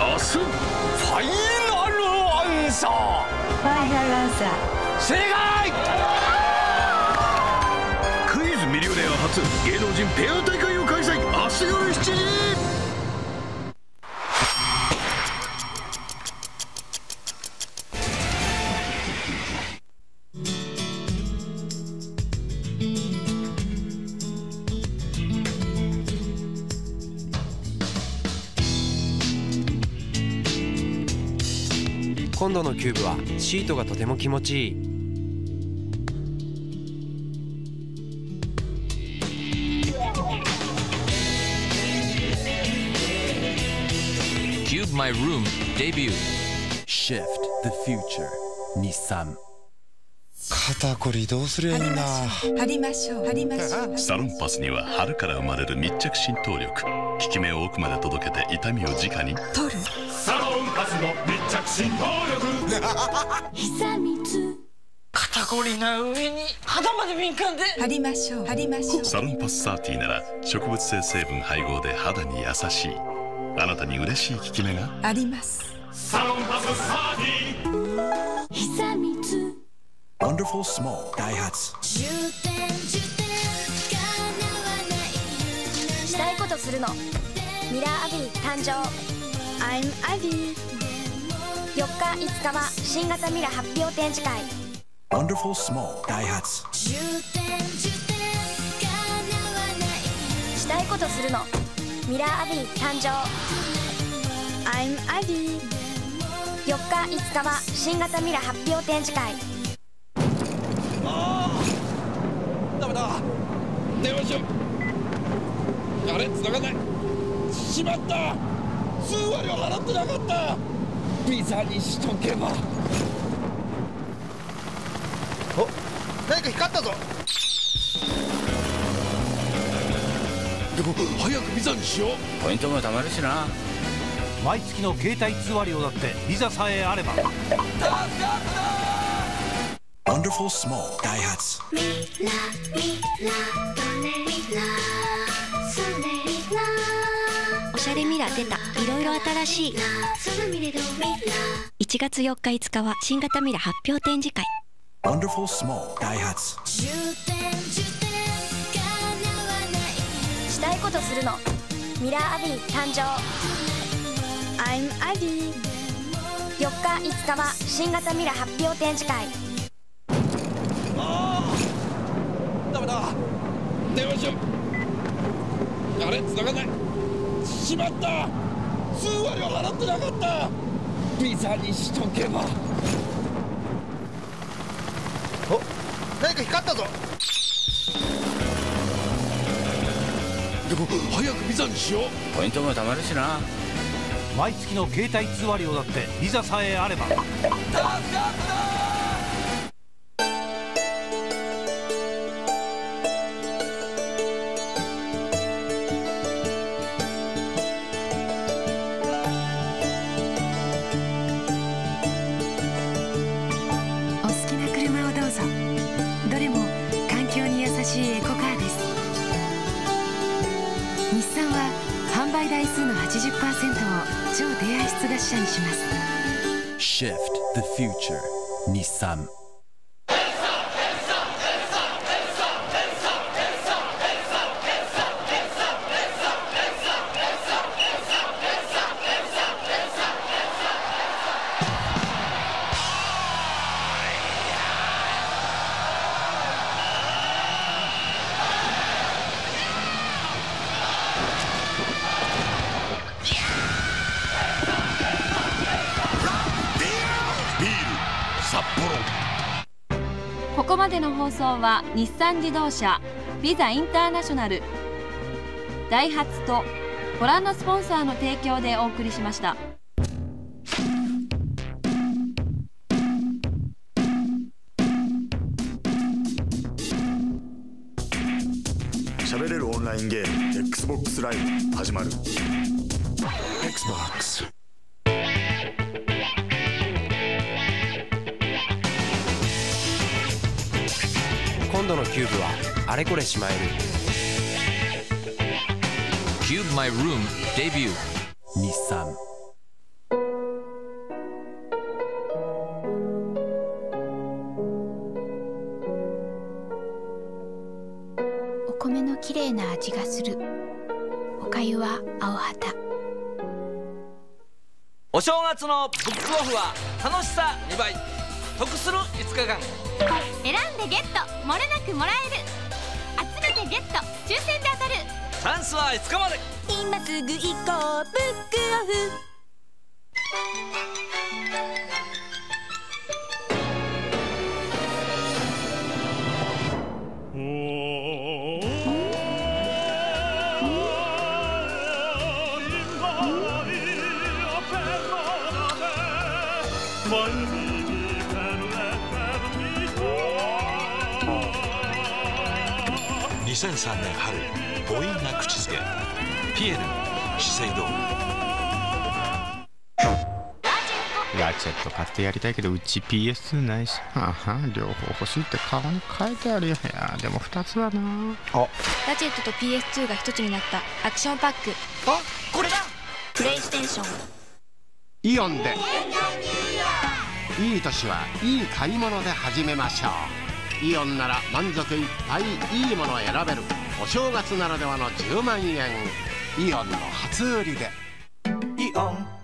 明日ファイナルアンサー。ファイナルアンサー。正解。クイズミリオネア初芸能人ペア大会を開催。明日夜7時度のキューブはシートがとても気持ちいい。Cube My Room Debut. Shift the future. 日産肩こりどうすりゃいいんだ？貼りましょう貼りましょうサロンパスには春から生まれる密着浸透力。効き目を奥まで届けて痛みを直に。取る。サロンパスの密着浸透力久光肩こりな上に肌まで敏感で。貼りましょう。貼りましょう。サロンパスサーティなら植物性成分配合で肌に優しい。あなたに嬉しい効き目が？あります。サロンパスサーティ久光 Wonderful Small ダイハツ。したいことするの。ミラアヴィ誕生。I'm Avy 4日5日は新型ミラ発表展示会。Wonderful Small ダイハツしたいことするの。ミラアヴィ誕生。I'm Avy 4日5日は新型ミラ発表展示会。ダメだ。電話しよう。あれ？繋がんない。しまった。数割を払ってなかったビザにしとけば。お何か光ったぞ。でも早くビザにしよう。ポイントも貯まるしな。毎月の携帯通話料だってビザさえあれば。Wonderful Small ダイハツおしゃれミラ出た。いろいろ新しい。1月4日5日は新型ミラ発表展示会。Wonderful Small ダイハツしたいことするの。ミラーアビー誕生。I'm Ivy 4日5日は新型ミラ発表展示会。ダメだ。電話しよう。あれ？繋がんないしまった。数割を払ってなかった。ビザにしとけば。お何か光ったぞ。でも早くビザにしよう。ポイントも貯まるしな。毎月の携帯通話料だってビザさえあれば。お日産は販売台数の80%を超低排出ガス車にします。Shift the future. 日産は日産自動車ビザインターナショナル。ダイハツとご覧のスポンサーの提供でお送りしました。喋れるオンラインゲーム XBOX ライブ始まる。XBOX キューブはあれこれしまえる「キューブマイルーム」デビュー日産。お米のきれいな味がする。おかゆは青旗。お正月のブックオフは楽しさ2倍。得する5日間。選んでゲット。漏れなくもらえる。集めてゲット。抽選で当たる。チャンスは5日まで。今すぐ行こう。ブックオフ2003年春母音な口づけ。ピエール資生堂。ガチェット買ってやりたいけどうち PS2 ないし。はは両方欲しいって顔に書いてあるよ。いやでも2つはな。あ。ガジェットと PS2 が一つになった。アクションパック。あこれだ。プレイステーション。イオンで。いい年はいい買い物で始めましょうイオンなら満足いっぱいいいものを選べる。お正月ならではの10万円。イオンの初売りで。イオン。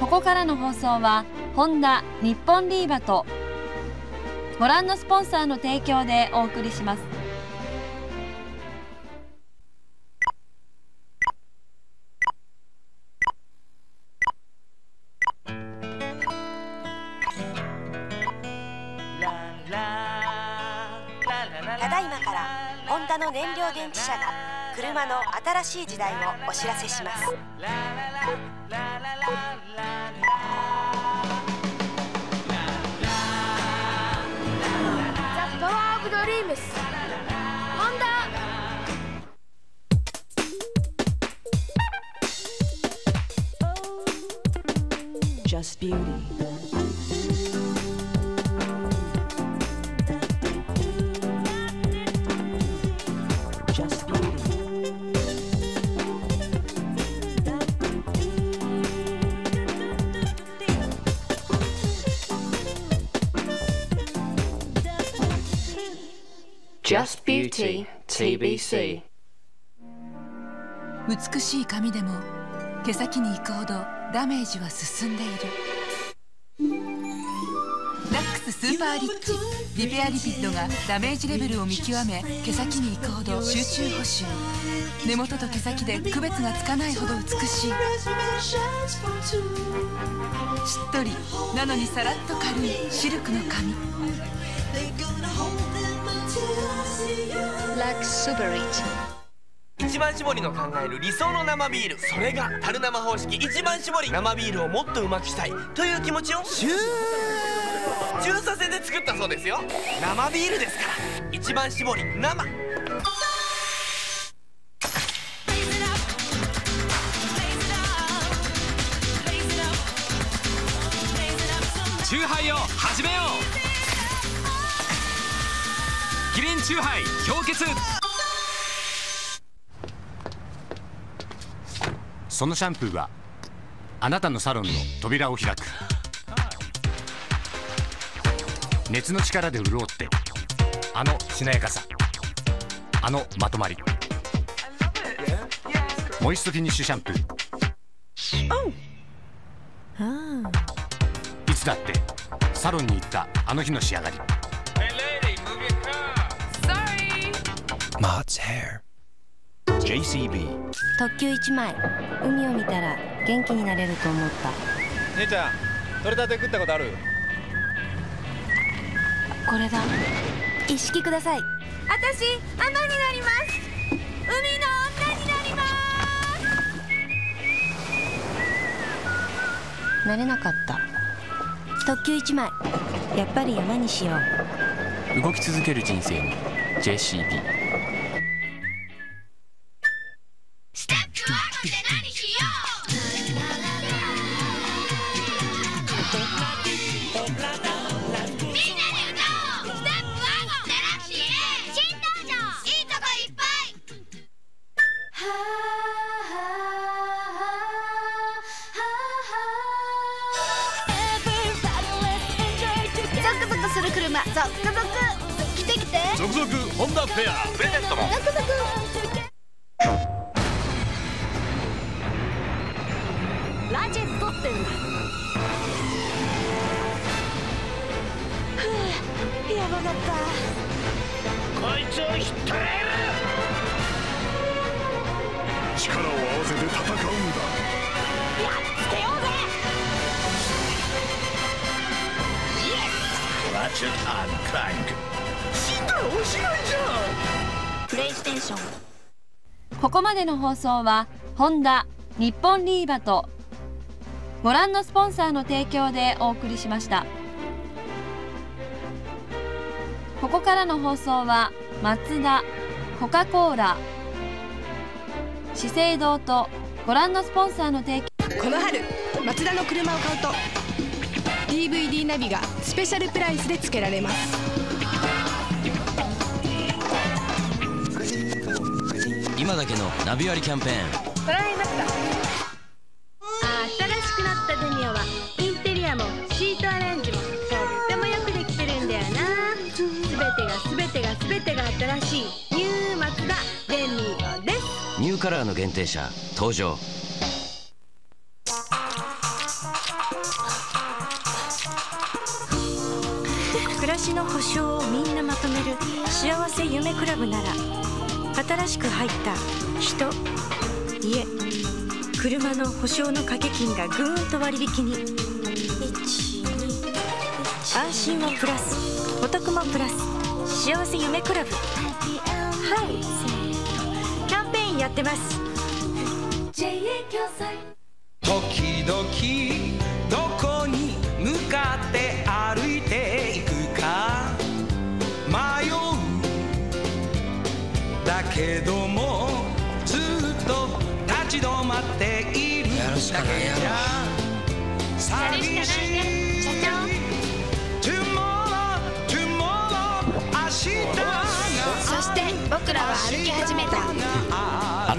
ここからの放送はホンダ日本リーバとご覧のスポンサーの提供でお送りします車の新しい時代をお知らせします。Just beauty. Just Beauty TBC 美しい髪でも毛先に行くほどダメージは進んでいる。ラックススーパーリッチリペアリピッドがダメージレベルを見極め毛先に行くほど集中補修。根元と毛先で区別がつかないほど美しい。しっとりなのにさらっと軽いシルクの髪。一番搾りの考える理想の生ビール。それが樽生方式。一番搾り生ビールをもっとうまくしたいという気持ちを。シュー。中佐製で作ったそうですよ。生ビールですから。一番搾り生。チューハイを始めようキリンチューハイ氷結。そのシャンプーはあなたのサロンの扉を開く。熱の力で潤ってあのしなやかさ。あのまとまり。モイストフィニッシュシャンプー。いつだってサロンに行ったあの日の仕上がり Mott's hair. JCB. 特急1枚。海を見たら元気になれると思った。姉ちゃん取れたて食ったことある？これだ。一式ください。私海女になります。海の女になります。なれなかった。特急1枚。やっぱり山にしよう。動き続ける人生に JCB ラジェットってんだふうやばかったこいつをひったらえる力を合わせて戦うんだやっつけようぜイエス Watch it on crank 死んだらおしまいじゃんプレイステーションここまでの放送はホンダ日本リーバとご覧のスポンサーの提供でお送りしました。ここからの放送はマツダコカ・コーラ資生堂とご覧のスポンサーの提供。この春マツダの車を買うと DVD ナビがスペシャルプライスで付けられます。今だけのナビ割りキャンペーン限定車登場。暮らしの保証をみんなまとめる幸せ夢クラブなら新しく入った人家車の保証の掛け金がぐーんと割引に。安心をプラスお得もプラス幸せ夢クラブ。はいキャンペーンやってます。時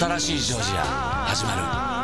新しいジョージア始まる。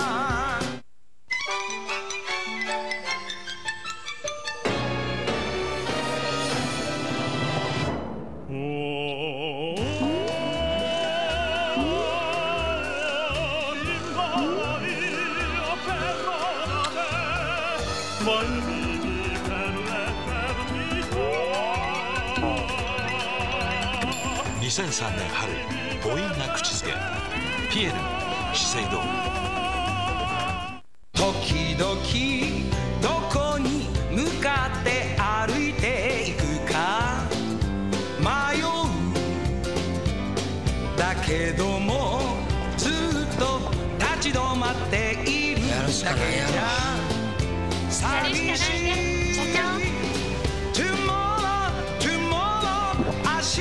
るだけじゃ寂しい社長 Tomorrow, tomorrow 明日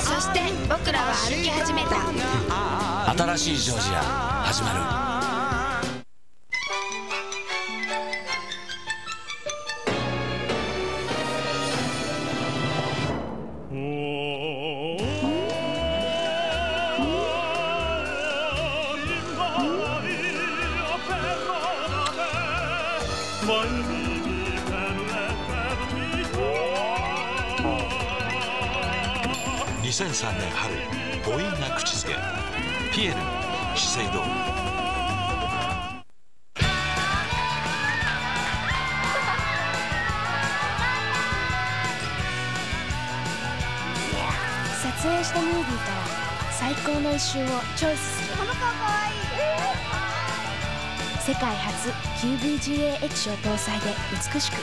そして僕らは歩き始めた新しいジョー。ジア始まる2003年春母音が口づけ。ピエール資生堂。撮影したムービーから最高の一瞬をチョイスする。この顔かわいい。世界初 QVGA 液晶搭載で美しく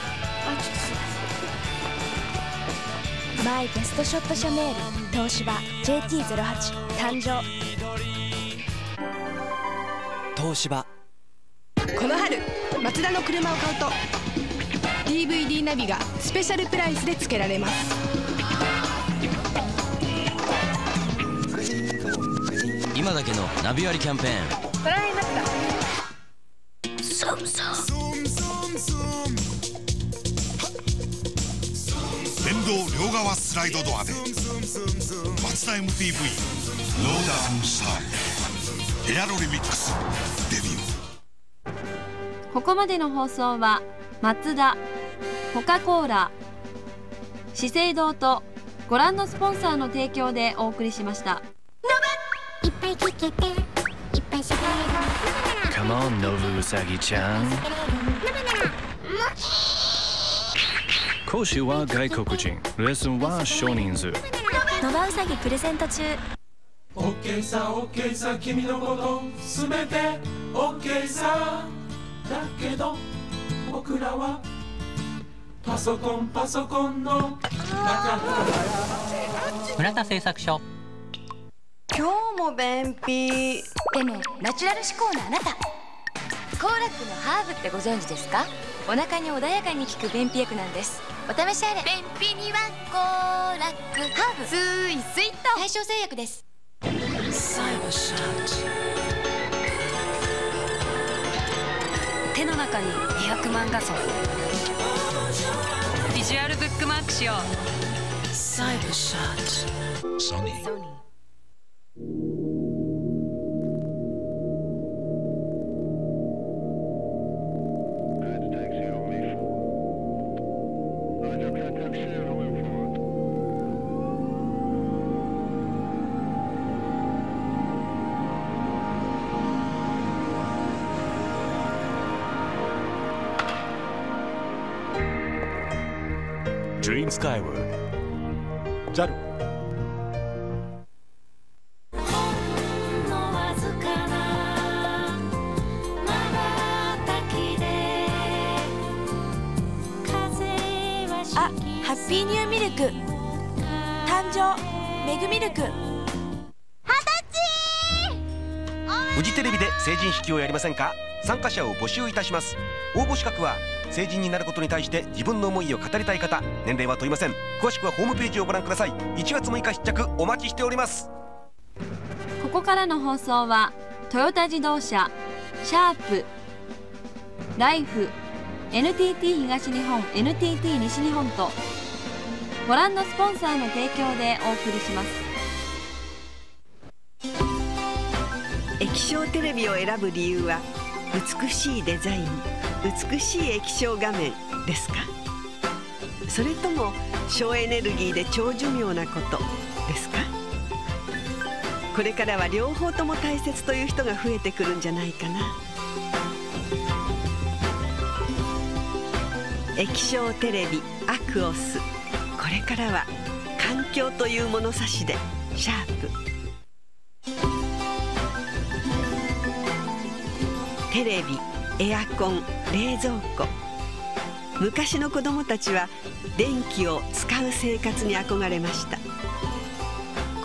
マイベストショットシャネール東芝 JT08 誕生。東芝。この春マツダの車を買うと DVD ナビがスペシャルプライスで付けられます。今だけのナビ割りキャンペーン。トライマスタソムソ電動両側スライドドアで。マツダ MPV ローダースタイルエアロリミックスデビュー。ここまでの放送はマツダコカ・コーラ資生堂とご覧のスポンサーの提供でお送りしました。いっぱい聞けていっぱいしゃべれる Come on ノブウサギちゃん講師は外国人。レッスンは少人数。ノバウサギプレゼント中。オッケーさオッケーさ君のことすべてオッケーさ。だけど僕らはパソコンパソコンの中村。田製作所。今日も便秘。でもナチュラル思考のあなた。コーラックのハーブってご存知ですか？お腹に穏やかに効く便秘薬なんですお試しあれ。便秘にはコーラックハーブ。スイスイッと。対象製薬です。手の中に200万画素。ビジュアルブックマークしよう。サイバーショットソニー Skyward. JAL あハッピーニューミルク。誕生メグミルク。フジテレビで成人式をやりませんか？参加者を募集いたします。応募資格は成人になることに対して自分の思いを語りたい方年齢は問いません。詳しくはホームページをご覧ください。1月6日必着お待ちしておりますここからの放送はトヨタ自動車シャープライフ NTT 東日本 NTT 西日本とご覧のスポンサーの提供でお送りします。液晶テレビを選ぶ理由は美しいデザイン美しい液晶画面ですか？それとも省エネルギーで長寿命なことですか？これからは両方とも大切という人が増えてくるんじゃないかな。液晶テレビアクオスこれからは環境という物差しでシャープ。テレビエアコン冷蔵庫。昔の子供たちは電気を使う生活に憧れました。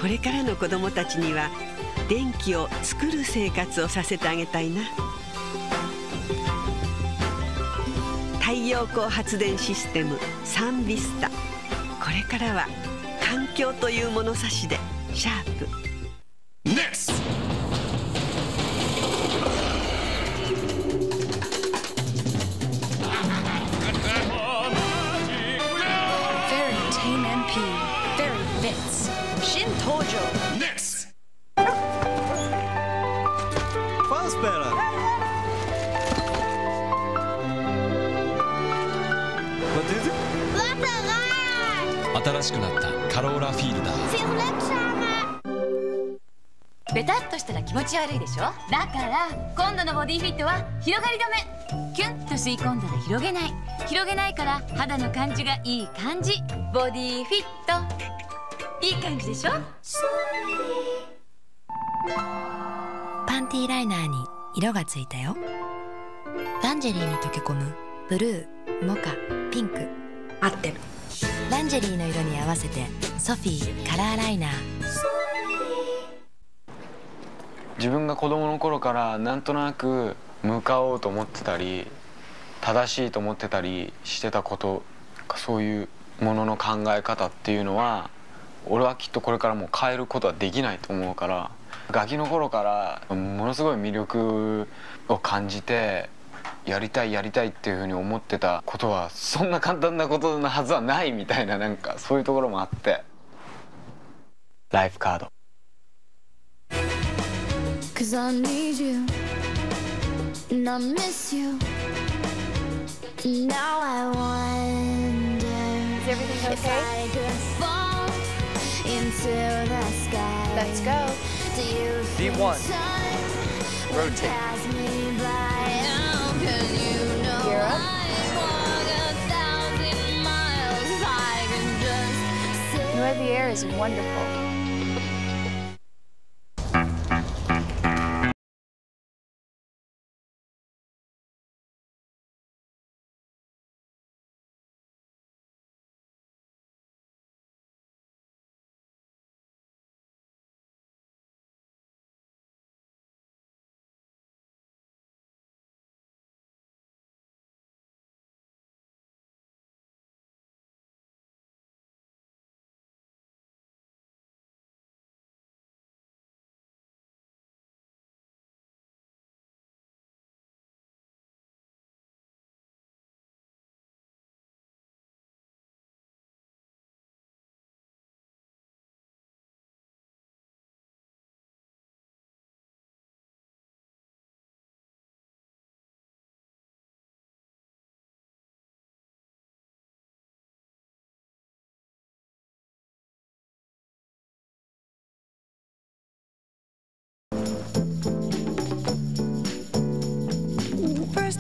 これからの子供たちには電気を作る生活をさせてあげたいな。太陽光発電システムサンビスタ。これからは環境という物差しでシャープ。気持ち悪いでしょ？だから今度のボディフィットは広がり止め。キュンと吸い込んだら広げない。広げないから肌の感じがいい感じ。ボディフィット。いい感じでしょ？パンティーライナーに色がついたよ。ランジェリーに溶け込む。ブルーモカピンク。合ってる。ランジェリーの色に合わせてソフィーカラーライナー自分が子供の頃からなんとなく向かおうと思ってたり正しいと思ってたりしてたことそういうものの考え方っていうのは俺はきっとこれからもう変えることはできないと思うからガキの頃からものすごい魅力を感じてやりたいやりたいっていうふうに思ってたことはそんな簡単なことなはずはないみたいななんかそういうところもあって。ライフカード。Cause I need you and I miss you. Now I wonder Is everything if I could fall into the sky. Let's go. Do you Beat feel one. time Rotate. Europe. Nuevier is wonderful.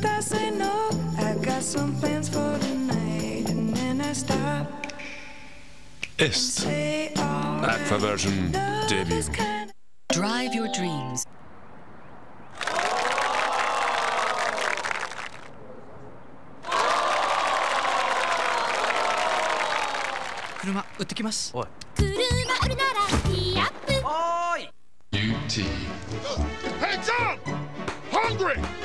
First I no, I got some plans for tonight, and then I stop. Est. Aqua version debut. Drive your dreams. 車売ってきますおい車売るならティーアップおーい UT. Hey John! Hungry!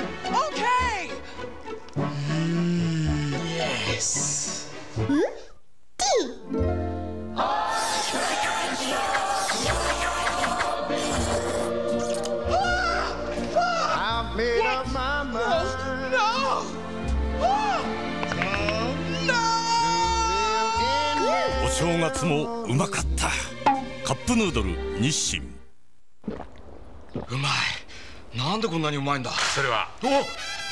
正月もうまかった。カップヌードル日清。うまい。なんでこんなにうまいんだ？それは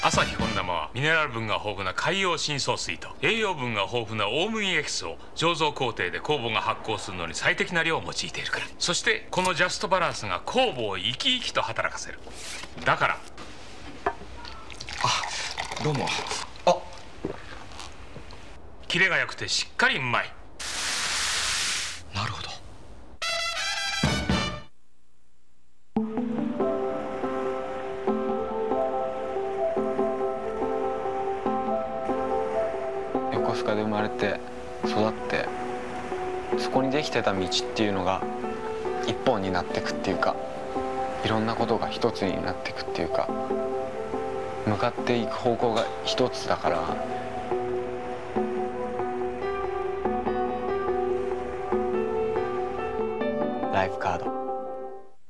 アサヒ本生はミネラル分が豊富な海洋深層水と栄養分が豊富な大麦エキスを醸造工程で酵母が発酵するのに最適な量を用いているから。そしてこのジャストバランスが酵母を生き生きと働かせる。だから。どうも。キレが良くてしっかりうまいた道っていうのが一本になってくっていうかいろんなことが一つになってくっていうか向かっていく方向が一つだからライフカード